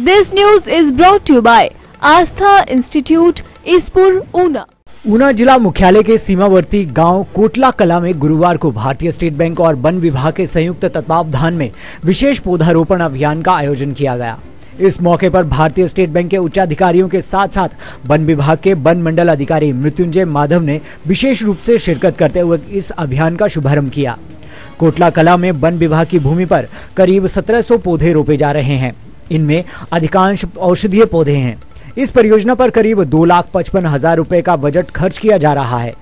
News is brought to you by Astha Institute, Ispur, Una. Una जिला मुख्यालय के सीमावर्ती गाँव कोटला कला में गुरुवार को भारतीय स्टेट बैंक और वन विभाग के संयुक्त तत्वावधान में विशेष पौधारोपण अभियान का आयोजन किया गया। इस मौके पर भारतीय स्टेट बैंक के उच्चाधिकारियों के साथ साथ वन विभाग के वन मंडल अधिकारी मृत्युंजय माधव ने विशेष रूप से शिरकत करते हुए इस अभियान का शुभारंभ किया। कोटला कला में वन विभाग की भूमि पर करीब 1700 पौधे रोपे जा रहे हैं। इनमें अधिकांश औषधीय पौधे हैं। इस परियोजना पर करीब दो लाख पचपन हज़ार रूपए का बजट खर्च किया जा रहा है।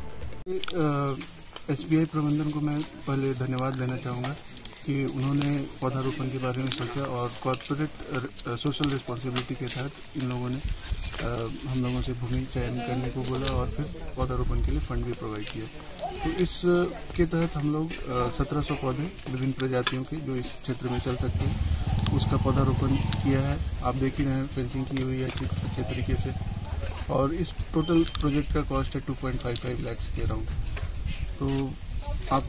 एसबीआई प्रबंधन को मैं पहले धन्यवाद देना चाहूँगा कि उन्होंने पौधारोपण के बारे में सोचा और कॉरपोरेट सोशल रिस्पॉन्सिबिलिटी के तहत इन लोगों ने आ, हम लोगों से भूमि चयन करने को बोला और फिर पौधारोपण के लिए फंड भी प्रोवाइड किया। तो इस के तहत हम लोग सत्रह सौ पौधे विभिन्न प्रजातियों के जो इस क्षेत्र में चल सकते हैं उसका पौधारोपण किया है। आप देख ही रहे हैं फेंसिंग की हुई है अच्छे तरीके से। और इस टोटल प्रोजेक्ट का कॉस्ट है two point five five lakhs के अराउंड तो आप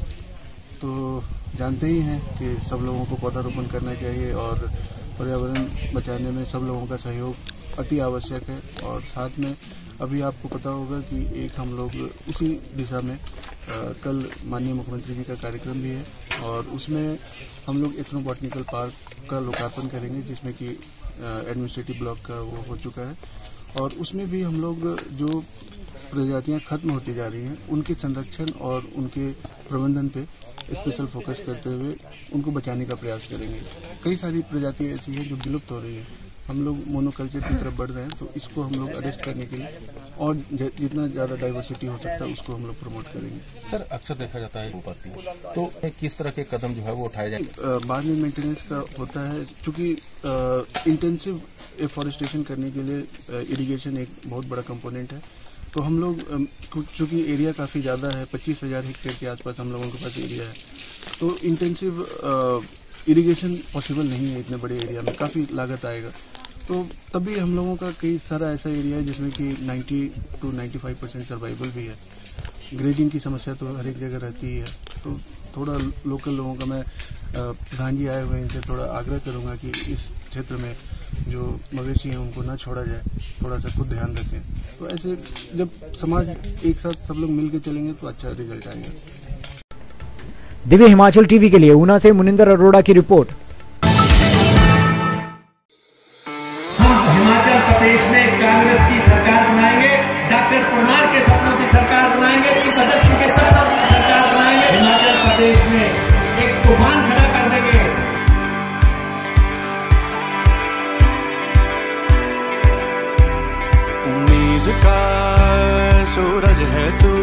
तो जानते ही हैं कि सब लोगों को पौधारोपण करना चाहिए और पर्यावरण बचाने में सब लोगों का सहयोग अति आवश्यक है। और साथ में अभी आपको पता होगा कि एक हम लोग उसी दिशा में कल माननीय मुख्यमंत्री जी का कार्यक्रम भी है और उसमें हम लोग इथनो बॉटनिकल पार्क का लोकार्पण करेंगे, जिसमें कि एडमिनिस्ट्रेटिव ब्लॉक का वो हो चुका है। और उसमें भी हम लोग जो प्रजातियाँ खत्म होती जा रही हैं, उनके संरक्षण और उनके प्रबंधन पे स्पेशल फोकस करते हुए उनको बचाने का प्रयास करेंगे। कई सारी प्रजातियाँ ऐसी हैं जो विलुप्त हो रही हैं। हम लोग मोनोकल्चर की तरफ़ बढ़ रहे हैं तो इसको हम लोग अरेस्ट करने के लिए और जितना ज़्यादा डाइवर्सिटी हो सकता है उसको हम लोग प्रमोट करेंगे। सर अक्सर देखा जाता है ऊपर तो किस तरह के कदम जो है वो उठाए जाएँगे बाद में मेंटेनेंस का होता है चूँकि इंटेंसिव एफॉरेस्टेशन करने के लिए इरिगेशन एक बहुत बड़ा कंपोनेंट है। तो हम लोग चूँकि एरिया काफ़ी ज़्यादा है पच्चीस हज़ार हेक्टेयर के आसपास हम लोगों के पास एरिया है। तो इंटेंसिव इरिगेशन पॉसिबल नहीं है इतने बड़े एरिया में, काफ़ी लागत आएगा। तो तभी हम लोगों का कई सारा ऐसा एरिया है जिसमें कि 90 टू 95 परसेंट सर्वाइवल भी है। ग्रेडिंग की समस्या तो हर एक जगह रहती है तो थोड़ा लोकल लोगों का मैं प्रधान जी आए हुए हैं, इनसे थोड़ा आग्रह करूँगा कि इस क्षेत्र में जो मवेशी हैं, उनको ना छोड़ा जाए। थोड़ा सा खुद ध्यान रखें। तो ऐसे जब समाज एक साथ सब लोग मिल के चलेंगे तो अच्छा रिज़ल्ट आएगा। दिव्य हिमाचल टीवी के लिए ऊना से मुनिंदर अरोड़ा की रिपोर्ट। हिमाचल प्रदेश में कांग्रेस की सरकार बनाएँगे डॉक्टर परमार के सपनों की सरकार बनाएँगे कि सदस्य के सपनों की सरकार बनाएँगे। हिमाचल प्रदेश में एक तूफ़ान खड़ा कर देंगे। उम्मीद का सूरज है तू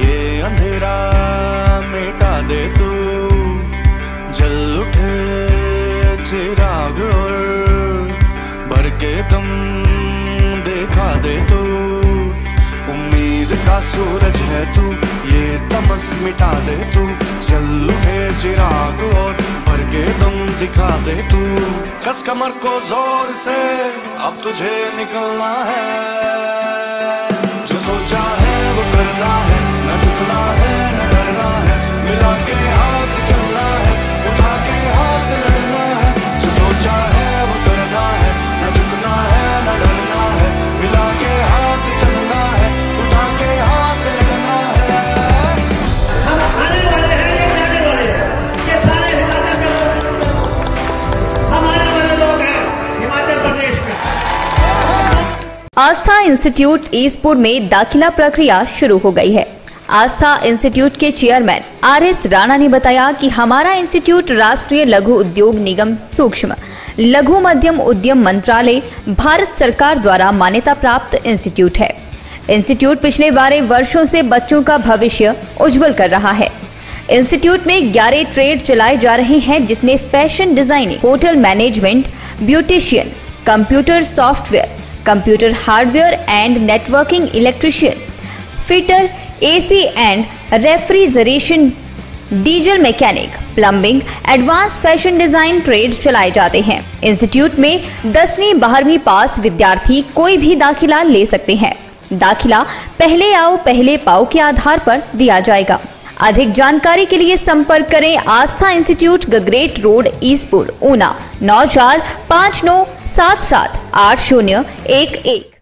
ये अंधेरा देखा दे तू। उम्मीद का सूरज है तू, ये तमस मिटा दे तू। चल उठे चिराग और भर के दम दिखा दे तू। कस कमर को ज़ोर से, अब तुझे निकलना है। आस्था इंस्टीट्यूट ईसपुर में दाखिला प्रक्रिया शुरू हो गई है। आस्था इंस्टीट्यूट के चेयरमैन आर एस राणा ने बताया कि हमारा इंस्टीट्यूट राष्ट्रीय लघु उद्योग निगम सूक्ष्म, लघु मध्यम उद्यम मंत्रालय, भारत सरकार द्वारा मान्यता प्राप्त इंस्टीट्यूट है। इंस्टीट्यूट पिछले बारह वर्षों से बच्चों का भविष्य उज्जवल कर रहा है। इंस्टीट्यूट में 11 ट्रेड चलाए जा रहे हैं, जिसमें fashion designing, hotel management, beautician, computer software computer hardware and networking electrician fitter AC and refrigeration diesel mechanic plumbing advance fashion design trade चलाए जाते हैं। इंस्टीट्यूट में दसवीं, बारहवीं पास विद्यार्थी कोई भी दाखिला ले सकते हैं। दाखिला पहले आओ, पहले पाओ के आधार पर दिया जाएगा। अधिक जानकारी के लिए संपर्क करें आस्था इंस्टीट्यूट गग्रेट रोड ईसपुर ऊना नौ चार पाँच नौ सात सात आठ शून्य एक एक।